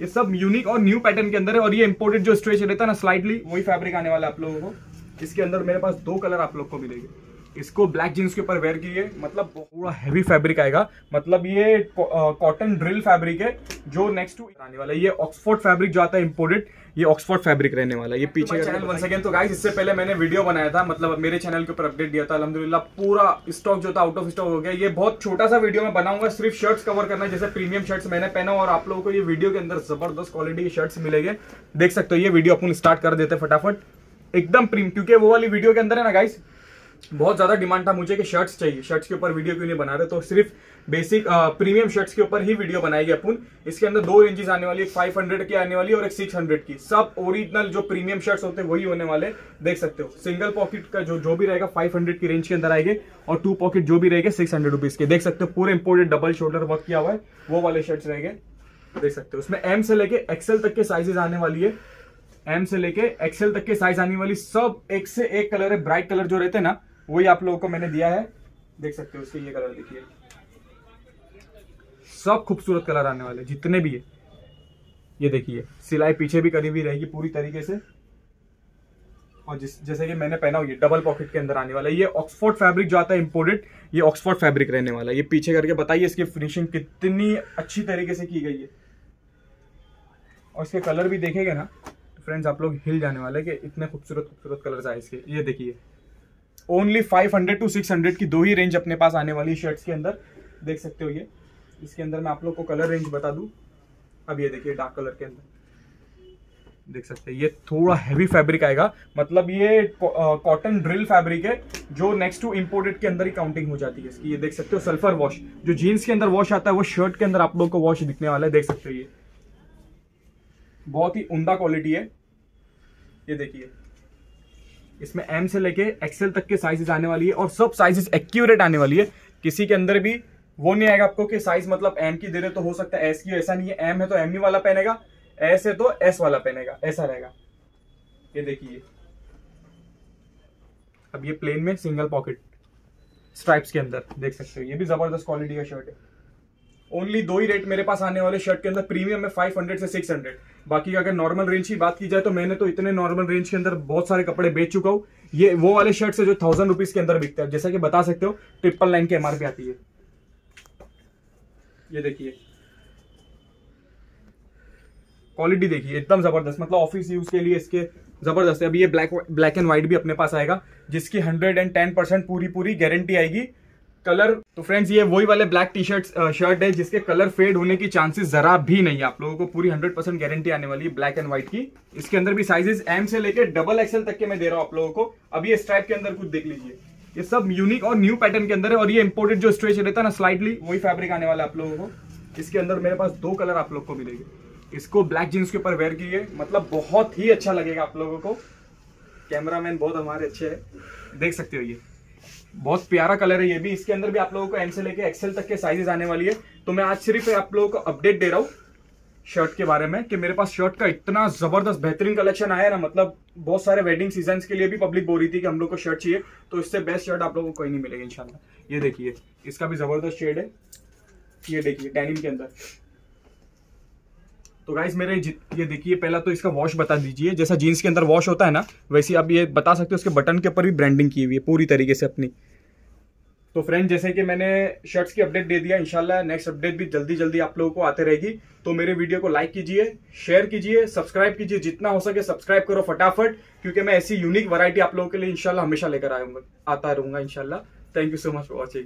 ये सब यूनिक और न्यू पैटर्न के अंदर है और ये इम्पोर्टेड जो स्ट्रेच रहता है ना स्लाइटली वही फैब्रिक आने वाला है आप लोगों को। इसके अंदर मेरे पास दो कलर आप लोग को मिलेंगे। इसको ब्लैक जीन्स के ऊपर वेयर कीजिए। मतलब पूरा हैवी फैब्रिक आएगा। मतलब ये कॉटन ड्रिल फैब्रिक है जो नेक्स्ट टू आने वाला है। ये ऑक्सफोर्ड फैब्रिक जो आता है इंपोर्टेड ये ऑक्सफोर्ड फैब्रिक रहने वाला है। ये पीछे चैनल वन सेकेंड तो गाइस इससे पहले मैंने वीडियो बनाया था। मतलब मेरे चैनल के ऊपर अपडेट दिया था अलहमदुल्ला पूरा स्टॉक जो था आउट ऑफ़ स्टॉक हो गया। ये बहुत छोटा सा वीडियो मैं बनाऊँगा सिर्फ़ शर्ट्स कवर करना जैसे प्रीमियम शर्ट्स मैंने पहना और आप लोगों को ये वीडियो के अंदर ज़बरदस्त क्वालिटी के शर्ट्स मिलेंगे। देख सकते हो ये वीडियो अपन स्टार्ट कर देते फटाफट। एकदम प्रीम क्योंकि वो वाली वीडियो के अंदर है ना गाइस बहुत ज़्यादा डिमांड था मुझे कि शर्ट्स चाहिए। शर्ट्स के ऊपर वीडियो क्यों नहीं बना रहे? तो सिर्फ़ बेसिक प्रीमियम शर्ट्स के ऊपर ही वीडियो बनाएगी अपन। इसके अंदर दो रेंजेस आने वाली एक 500 की आने वाली और एक 600 की। सब ओरिजिनल जो प्रीमियम शर्ट्स होते हैं, वही होने वाले देख सकते हो सिंगल पॉकेट का जो जो भी रहेगा 500 की रेंज के अंदर आएँगे और टू पॉकेट जो भी रहेगा सिक्स हंड्रेड के। देख सकते हो, पूरे इंपोर्टेड डबल शोल्डर वर्क किया हुआ है। वो वाले शर्ट्स रहेंगे। देख सकते हो, उसमें एम से लेके एक्सएल तक के साइजेस आने वाली है। एम से लेके एक्सएल तक के साइज़ आने वाली सब एक से एक कलर है ब्राइट कलर जो रहते हैं ना वही आप लोगों को मैंने दिया है। देख सकते हो उसके ये कलर देखिए। सब खूबसूरत कलर आने वाले जितने भी है। ये देखिए, सिलाई पीछे भी करी हुई रहेगी पूरी तरीके से। और जिस, जैसे कि मैंने पहना हुआ, ये डबल पॉकेट के अंदर आने वाला है। ये ऑक्सफोर्ड फैब्रिक जो आता है इंपोर्टेड ये ऑक्सफोर्ड फैब्रिक रहने वाला है। ये पीछे करके बताइए, इसकी फिनिशिंग कितनी अच्छी तरीके से की गई है। और इसके कलर भी देखेंगे ना तो फ्रेंड्स आप लोग हिल जाने वाले कि इतने खूबसूरत खूबसूरत कलर आए इसके। ये देखिए। ओनली 500 टू 600 की दो ही रेंज अपने पास आने वाली शर्ट्स के अंदर। देख सकते हो ये। इसके अंदर मैं आप लोग को कलर रेंज बता दूँ। अब ये देखिए डार्क कलर के अंदर। देख सकते हैं, ये थोड़ा हैवी फैब्रिक आएगा। मतलब ये कॉटन ड्रिल फैब्रिक है, जो नेक्स्ट टू इंपोर्टेड के अंदर ही काउंटिंग हो जाती है इसकी। ये देख सकते हो सल्फ़र वॉश जो जीन्स के अंदर वॉश आता है, वो शर्ट के अंदर आप लोग को वॉश दिखने वाला है। देख सकते हो ये। बहुत ही उमदा क्वालिटी है। ये देखिए। इसमें एम से लेके एक्सेल तक के साइजेस आने वाली है और सब साइजेस एक्यूरेट आने वाली है। किसी के अंदर भी वो नहीं आएगा आपको कि साइज़ मतलब एम की दे रहे तो हो सकता है एस की, ऐसा नहीं है। एम है तो एम ही वाला पहनेगा एस है तो एस वाला पहनेगा, ऐसा रहेगा। ये देखिए। अब ये प्लेन में सिंगल पॉकेट स्ट्राइप्स के अंदर देख सकते हो। ये भी ज़बरदस्त क्वालिटी का शर्ट है। ओनली दो ही रेट मेरे पास आने वाले शर्ट के अंदर प्रीमियम में 500 से 600 बाकी अगर नॉर्मल रेंज की बात की जाए तो मैंने तो इतने नॉर्मल रेंज के अंदर बहुत सारे कपड़े बेच चुका हूँ। ये, वो वाले शर्ट है जो थाउज़ेंड रुपीज़ के अंदर बिकते हैं। जैसा कि बता सकते हो ट्रिपल लाइन की एमआरपी आती है। ये देखिए। क्वालिटी देखिए, एकदम ज़बरदस्त। मतलब ऑफ़िस यूज़ के लिए इसके ज़बरदस्त है। अभी ये ब्लैक ब्लैक एंड व्हाइट भी अपने पास आएगा, जिसकी हंड्रेड एंड टेन परसेंट पूरी पूरी गारंटी आएगी। कलर तो फ्रेंड्स ये वही वाले ब्लैक टी शर्ट शर्ट है, जिसके कलर फेड होने की चांसेस जरा भी नहीं है। आप लोगों को पूरी 100 परसेंट गारंटी आने वाली है ब्लैक एंड व्हाइट की। इसके अंदर भी साइजेस एम से लेकर डबल एक्सएल तक के मैं दे रहा हूँ आप लोगों को। अभी ये स्ट्राइप के अंदर कुछ देख लीजिए। ये सब यूनिक और न्यू पैटर्न के अंदर है और ये इम्पोर्टेड जो स्ट्रेच रहता है ना स्लाइटली वही फैब्रिक आने वाला आप लोगों को। इसके अंदर मेरे पास दो कलर आप लोग को मिलेंगे। इसको ब्लैक जीन्स के ऊपर वेयर कीजिए। मतलब बहुत ही अच्छा लगेगा आप लोगों को। कैमरामैन बहुत हमारे अच्छे है। देख सकते हो ये। बहुत प्यारा कलर है ये भी। इसके अंदर भी आप लोगों को एम से लेके एक्सेल तक के साइजेस आने वाली है। तो मैं आज सिर्फ़ आप लोगों को अपडेट दे रहा हूँ शर्ट के बारे में कि मेरे पास शर्ट का इतना ज़बरदस्त बेहतरीन कलेक्शन आया ना मतलब बहुत सारे वेडिंग सीज़न के लिए भी पब्लिक बोल रही थी कि हम लोग को शर्ट चाहिए। तो इससे बेस्ट शर्ट आप लोगों को कोई नहीं मिलेगी, इंशाल्लाह। ये देखिए, इसका भी ज़बरदस्त शेड है। ये देखिए डेनिम के अंदर। तो गाइज़ मेरे ये देखिए, पहला तो इसका वॉश बता दीजिए। जैसा जीन्स के अंदर वॉश होता है ना, वैसे आप ये बता सकते हो उसके बटन के ऊपर भी ब्रांडिंग की हुई है, पूरी तरीके से अपनी। तो फ्रेंड जैसे कि मैंने शर्ट्स की अपडेट दे दिया, इंशाल्लाह नेक्स्ट अपडेट भी जल्दी जल्दी आप लोगों को आते रहेगी। तो मेरे वीडियो को लाइक कीजिए शेयर कीजिए सब्सक्राइब कीजिए, जितना हो सके सब्सक्राइब करो फटाफट, क्योंकि मैं ऐसी यूनिक वैरायटी आप लोगों के लिए इंशाल्लाह हमेशा लेकर आऊँगा, आता रहूँगा इंशाल्लाह। Thank you so much for watching